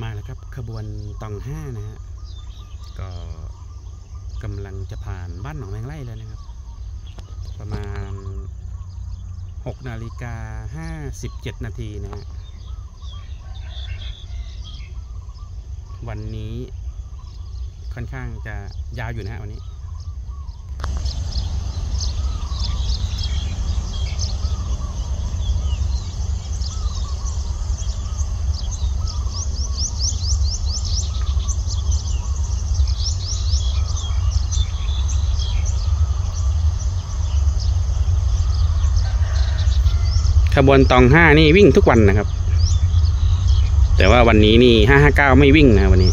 มาแล้วครับขบวนตองห้านะฮะก็กำลังจะผ่านบ้านหนองแมงไล่แล้วนะครับ ประมาณ 6 นาฬิกา 57 นาทีนะฮะวันนี้ค่อนข้างจะยาวอยู่นะฮะวันนี้ ขบวนตองห้านี่วิ่งทุกวันนะครับ แต่ว่าวันนี้นี่ห้าห้าเก้าไม่วิ่งนะวันนี้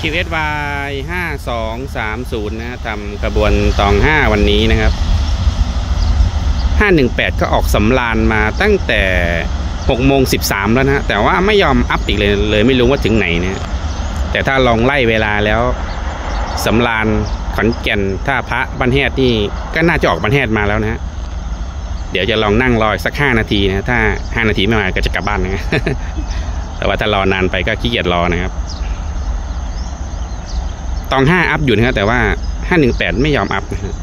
QSY 5230 นะฮะทำขบวนตอง 5 วันนี้นะครับ 518 ก็ออกสำรานมาตั้งแต่6โมง13 แล้วนะแต่ว่าไม่ยอมอัพอีกเลยเลยไม่รู้ว่าถึงไหนนะแต่ถ้าลองไล่เวลาแล้วสำรานขอนแก่นท่าพระบันแฮดนี่ก็น่าจะออกบันแฮดมาแล้วนะเดี๋ยวจะลองนั่งรออีกสัก 5 นาทีนะถ้า 5 นาทีไม่มาก็จะกลับบ้านนะแต่ว่าถ้ารอนานไปก็ขี้เกียจรอนะครับ ตองห้าอัพอยู่นะครับแต่ว่าห้าหนึ่งแปดไม่ยอมอัพนะครับ